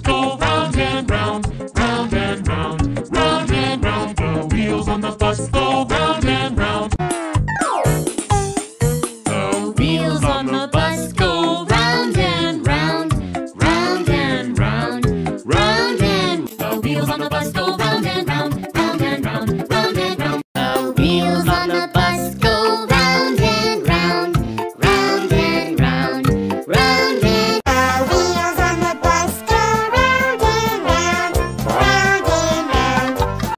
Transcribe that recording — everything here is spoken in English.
go round and round.